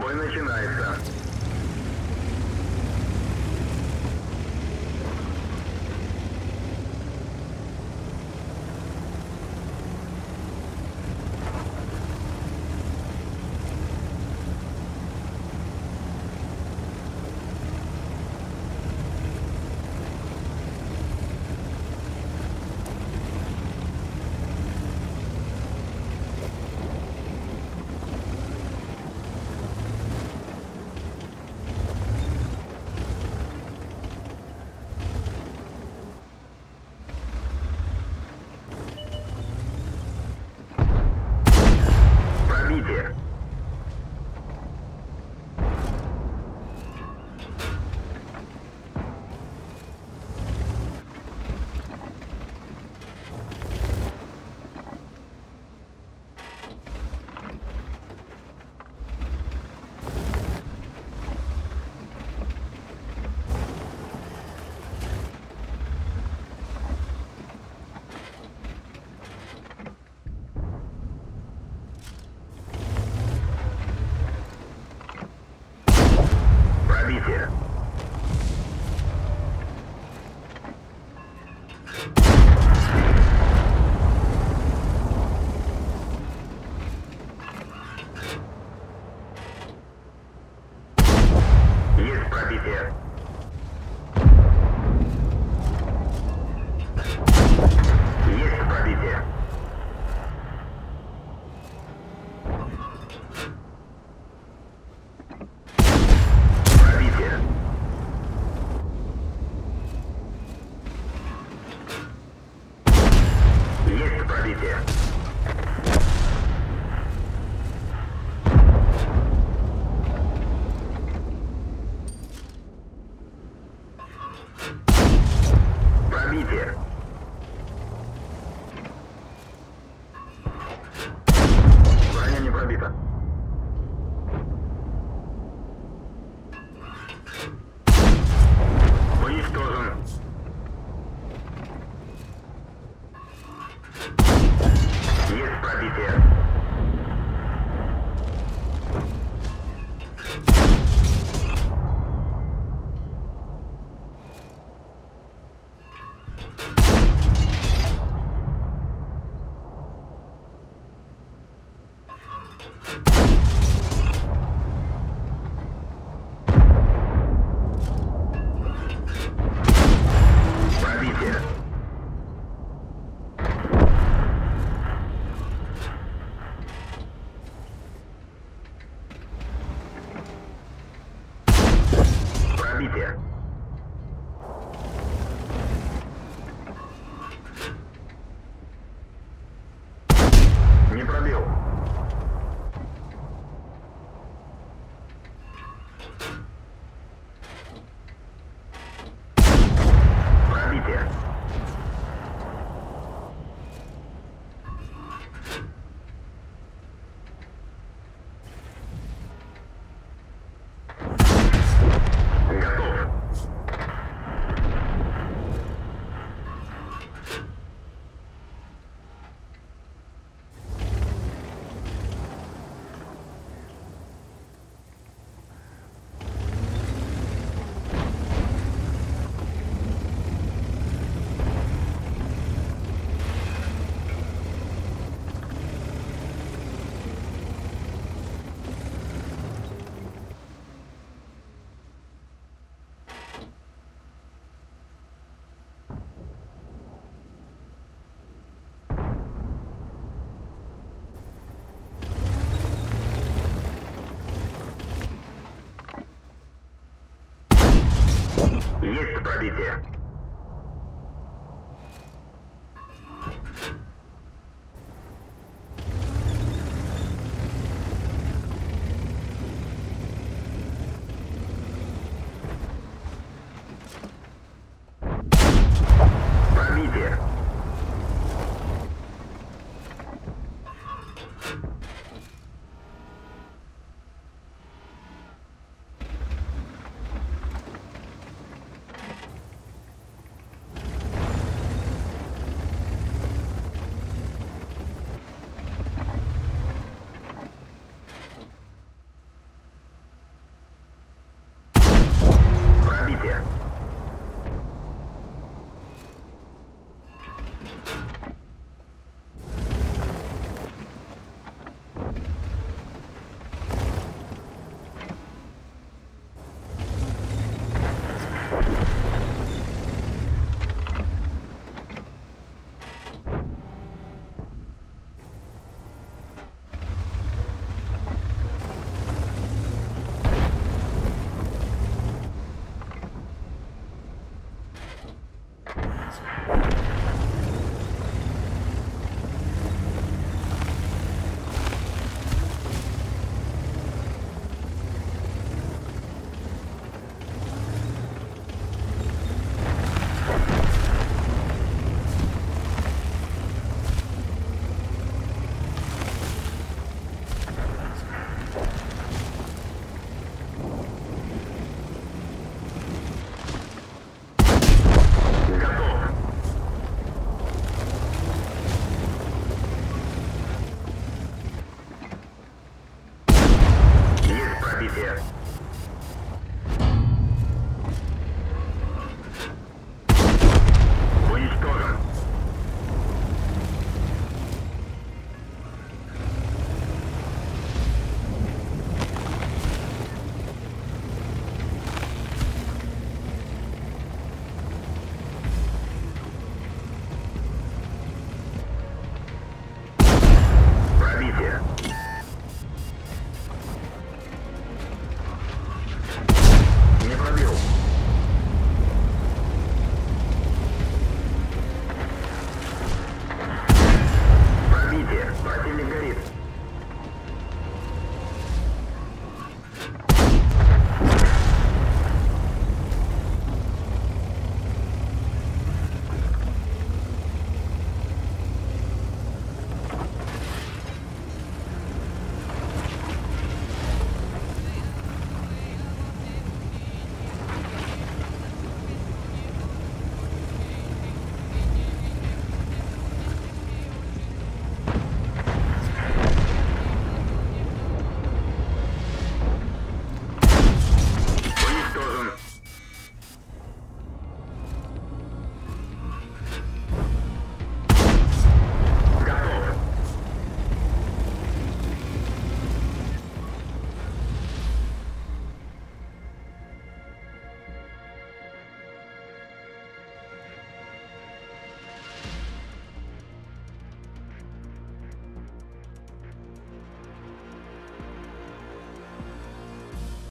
Бой начинается. Есть